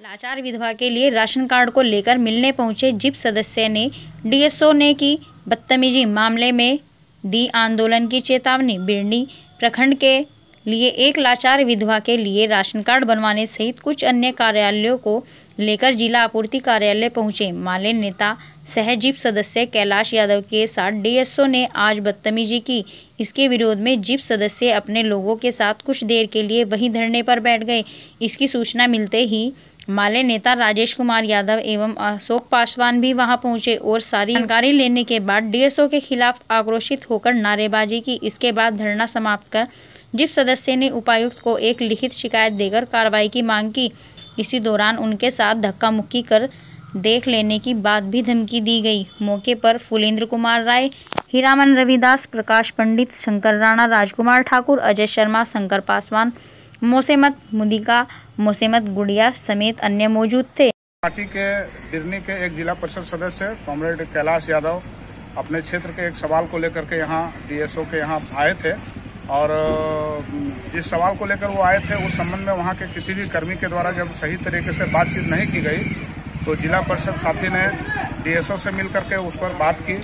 लाचार विधवा के लिए राशन कार्ड को लेकर मिलने पहुँचे जिप सदस्य ने। डीएसओ ने की बदतमीजी, मामले में दी आंदोलन की चेतावनी। बिरनी प्रखंड के लिए एक लाचार विधवा के लिए राशन कार्ड बनवाने सहित कुछ अन्य कार्यालयों को लेकर जिला आपूर्ति कार्यालय पहुँचे। माले नेता सह जिप सदस्य कैलाश यादव के साथ डीएसओ ने आज बदतमीजी की। इसके विरोध में जीप सदस्य अपने लोगों के साथ कुछ देर के लिए वहीं धरने पर बैठ गए। इसकी सूचना मिलते ही माले नेता राजेश कुमार यादव एवं अशोक पासवान भी वहाँ पहुँचे और सारी जानकारी लेने के बाद डीएसओ के खिलाफ आक्रोशित होकर नारेबाजी की। इसके बाद धरना समाप्त कर जिप सदस्य ने उपायुक्त को एक लिखित शिकायत देकर कार्रवाई की मांग की। इसी दौरान उनके साथ धक्का मुक्की कर देख लेने की बात भी धमकी दी गई। मौके पर फुलेंद्र कुमार राय, हीरामन रविदास, प्रकाश पंडित, शंकर राणा, राजकुमार ठाकुर, अजय शर्मा, शंकर पासवान, मोसेमत मुदिका, मोसेमत गुड़िया समेत अन्य मौजूद थे। पार्टी के बिरनी के एक जिला परिषद सदस्य, कॉमरेड कैलाश यादव, अपने क्षेत्र के एक सवाल को लेकर के यहाँ डीएसओ के यहाँ आए थे और जिस सवाल को लेकर वो आए थे, उस संबंध में वहाँ के किसी भी कर्मी के द्वारा जब सही तरीके से बातचीत नहीं की गई तो जिला परिषद साथी ने डीएसओ से मिल करके उस पर बात की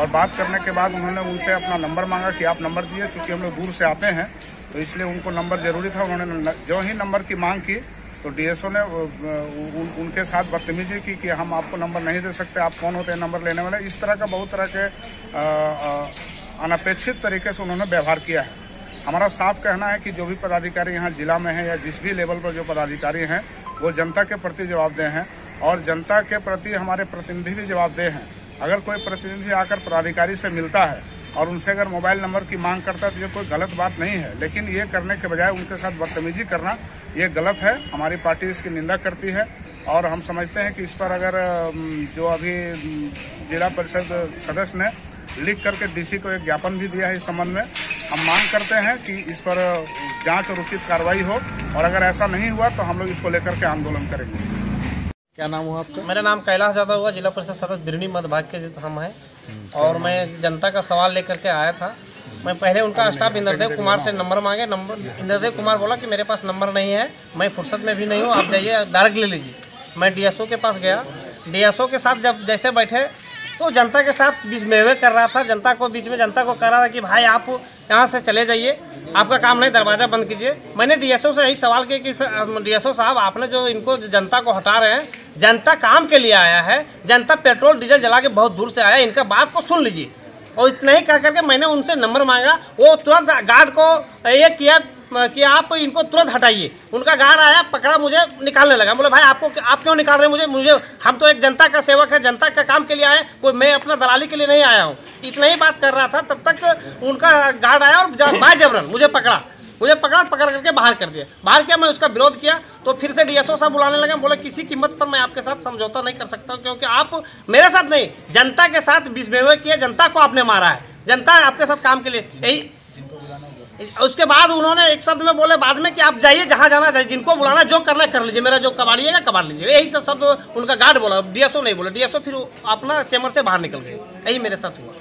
और बात करने के बाद उन्होंने उनसे अपना नंबर मांगा कि आप नंबर दिए चूँकि हम लोग दूर से आते हैं तो इसलिए उनको नंबर ज़रूरी था। उन्होंने जो ही नंबर की मांग की तो डीएसओ ने उन, उनके साथ बदतमीजी की कि हम आपको नंबर नहीं दे सकते आप कौन होते हैं नंबर लेने वाले। इस तरह का बहुत तरह के अनपेक्षित तरीके से उन्होंने व्यवहार किया है। हमारा साफ़ कहना है कि जो भी पदाधिकारी यहाँ जिला में है या जिस भी लेवल पर जो पदाधिकारी हैं वो जनता के प्रति जवाबदेह हैं। और जनता के प्रति हमारे प्रतिनिधि भी जवाबदेह हैं। अगर कोई प्रतिनिधि आकर पदाधिकारी से मिलता है और उनसे अगर मोबाइल नंबर की मांग करता है तो ये कोई गलत बात नहीं है। लेकिन ये करने के बजाय उनके साथ बदतमीजी करना, ये गलत है। हमारी पार्टी इसकी निंदा करती है और हम समझते हैं कि इस पर अगर जो अभी जिला परिषद सदस्य ने लिख करके डीसी को एक ज्ञापन भी दिया है इस संबंध में, हम मांग करते हैं कि इस पर जाँच और उचित कार्रवाई हो। और अगर ऐसा नहीं हुआ तो हम लोग इसको लेकर के आंदोलन करेंगे। क्या नाम हुआ आपका? मेरा नाम कैलाश यादव हुआ, जिला परिषद सदस्य बिरनी मध्य भाग के हम हैं। और मैं जनता का सवाल लेकर के आया था। मैं पहले उनका स्टाफ इंद्रदेव कुमार से नंबर मांगे। नंबर, इंद्रदेव कुमार बोला कि मेरे पास नंबर नहीं है, मैं फुर्सत में भी नहीं हूँ, आप जाइए, डायरेक्ट ले लीजिए। मैं डीएसओ के पास गया। डीएसओ के साथ जब जैसे बैठे तो जनता के साथ बीच में कर रहा था, जनता को बीच में, जनता को कह रहा था कि भाई आप यहाँ से चले जाइए, आपका काम नहीं, दरवाज़ा बंद कीजिए। मैंने डीएसओ से यही सवाल किया कि डीएसओ साहब, आपने जो इनको जनता को हटा रहे हैं, जनता काम के लिए आया है, जनता पेट्रोल, डीजल जला के बहुत दूर से आया इनका बात को सुन लीजिए। और इतना ही कह करके मैंने उनसे नंबर मांगा, वो तुरंत गार्ड को ये किया कि आप इनको तुरंत हटाइए। उनका गार्ड आया, पकड़ा, मुझे निकालने लगा। बोले, भाई, आपको आप क्यों निकाल रहे हैं मुझे? मुझे, हम तो एक जनता का सेवक है, जनता का काम के लिए आए कोई, मैं अपना दलाली के लिए नहीं आया हूँ। इतना ही बात कर रहा था, तब तक उनका गार्ड आया और बाय जबरन, मुझे पकड़ा। मुझे पकड़ा, पकड़ करके बाहर कर दिया। बाहर किया, मैं उसका विरोध किया तो फिर से डीएसओ साहब बुलाने लगे। बोले, किसी कीमत पर मैं आपके साथ समझौता नहीं कर सकता हूँ, क्योंकि आप मेरे साथ नहीं, जनता के साथ बिस्बेवे किया जनता को आपने मारा है। जनता आपके साथ काम के लिए। यही उसके बाद उन्होंने एक शब्द में बोले, बाद में कि आप जाइए, जहाँ जाना चाहिए जिनको बुलाना जो करना कर लीजिए। मेरा जो कबाड़िएगा कबाड़ लीजिए। यही सब शब्द उनका गार्ड बोला। डीएसओ नहीं बोला। डीएसओ फिर अपना चैम्बर से बाहर निकल गए। यही मेरे साथ हुआ।